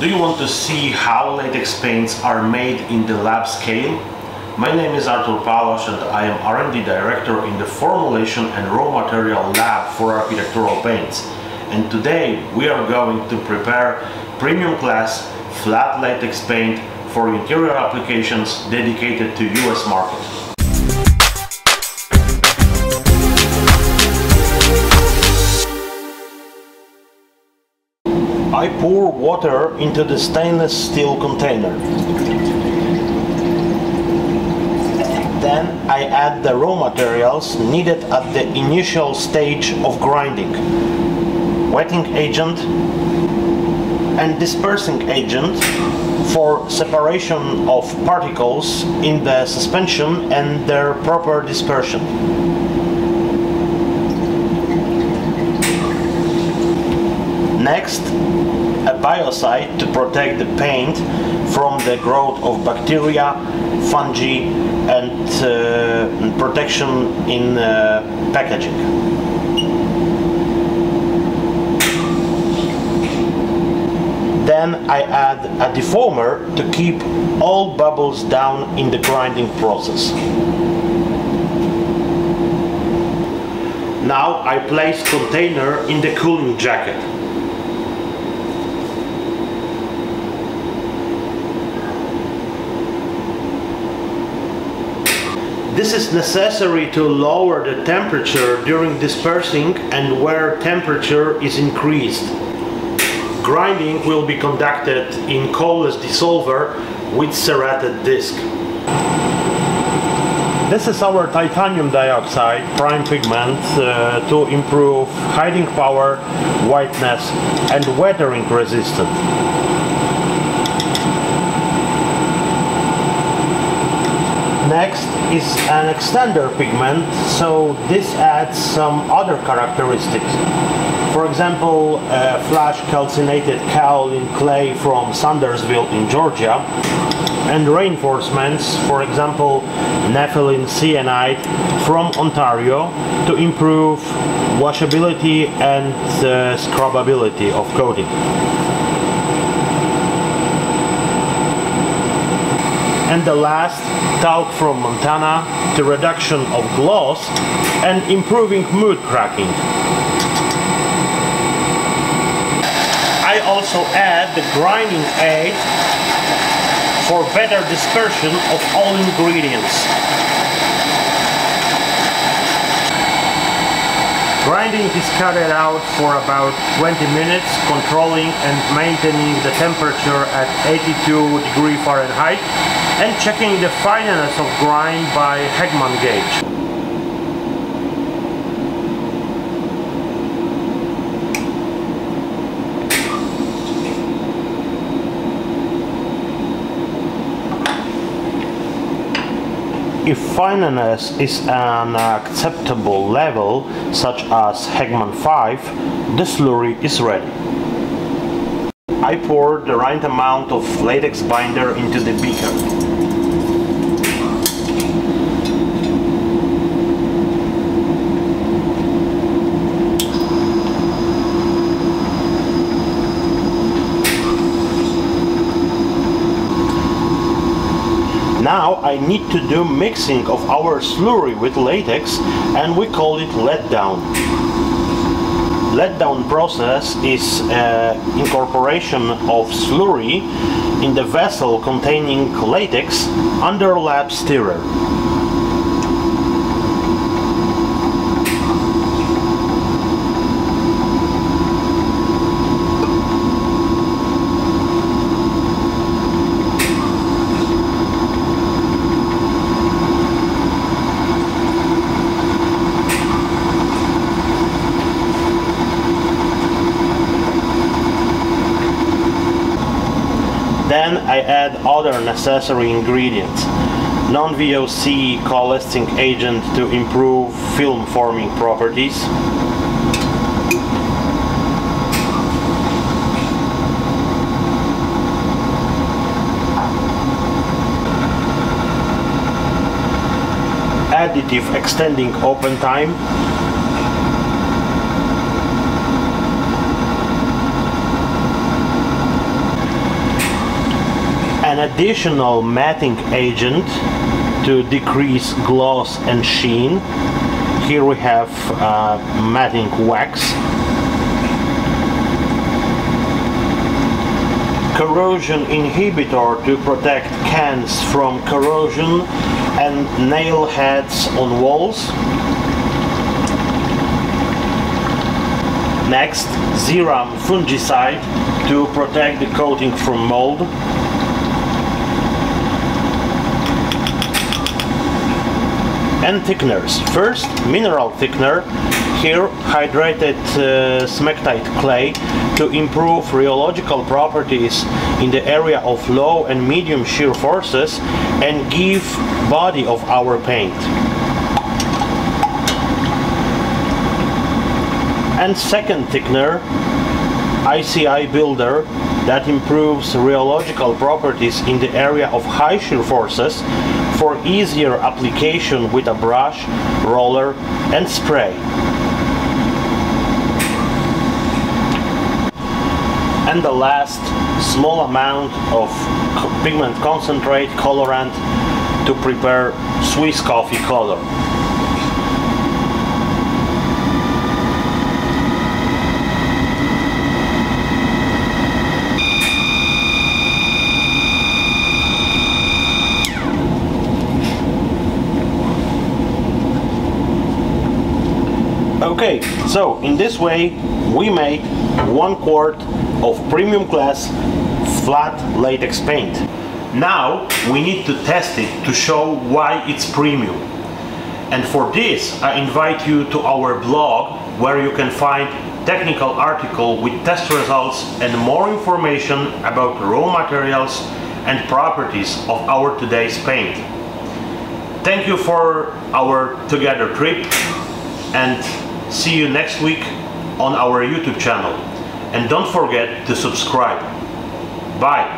Do you want to see how latex paints are made in the lab scale? My name is Artur Palos and I am R&D Director in the Formulation and Raw Material Lab for Architectural Paints. And today we are going to prepare premium class flat latex paint for interior applications dedicated to US market. I pour water into the stainless steel container. Then I add the raw materials needed at the initial stage of grinding. Wetting agent and dispersing agent for separation of particles in the suspension and their proper dispersion. Next, biocide to protect the paint from the growth of bacteria, fungi and uh, protection in uh, packaging. Then I add a defoamer to keep all bubbles down in the grinding process. Now I place container in the cooling jacket. This is necessary to lower the temperature during dispersing and where temperature is increased. Grinding will be conducted in Cowles dissolver with serrated disc. This is our titanium dioxide prime pigment uh, to improve hiding power, whiteness and weathering resistance. Next is an extender pigment, so this adds some other characteristics. For example, uh, flash calcinated kaolin clay from Sandersville in Georgia, and reinforcements, for example, nepheline syenite from Ontario to improve washability and uh, scrubbability of coating. And the last talc from Montana the reduction of gloss and improving mud cracking. I also add the grinding aid for better dispersion of all ingredients. Grinding is carried out for about 20 minutes, controlling and maintaining the temperature at 82 degree Fahrenheit and checking the fineness of grind by Hegman gauge. If fineness is an acceptable level, such as Hegman 5, the slurry is ready. I pour the right amount of latex binder into the beaker. Now I need to do mixing of our slurry with latex and we call it letdown. Letdown process is uh, incorporation of slurry in the vessel containing latex under lab stirrer. Then I add other necessary ingredients. Non-VOC coalescing agent to improve film forming properties. Additive extending open time an additional matting agent to decrease gloss and sheen. Here we have uh, matting wax. Corrosion inhibitor to protect cans from corrosion and nail heads on walls. Next, Ziram fungicide to protect the coating from mold. And thickeners. First, mineral thickener. Here, hydrated uh, smectite clay to improve rheological properties in the area of low and medium shear forces and give body of our paint. and second thickener ICI builder that improves rheological properties in the area of high shear forces for easier application with a brush, roller and spray. And the last small amount of pigment concentrate colorant to prepare Swiss coffee color. Okay, so in this way we made one quart of premium class flat latex paint. Now we need to test it to show why it's premium. And for this I invite you to our blog where you can find technical article with test results and more information about raw materials and properties of our today's paint. Thank you for our together trip and See you next week on our YouTube channel. And don't forget to subscribe. Bye.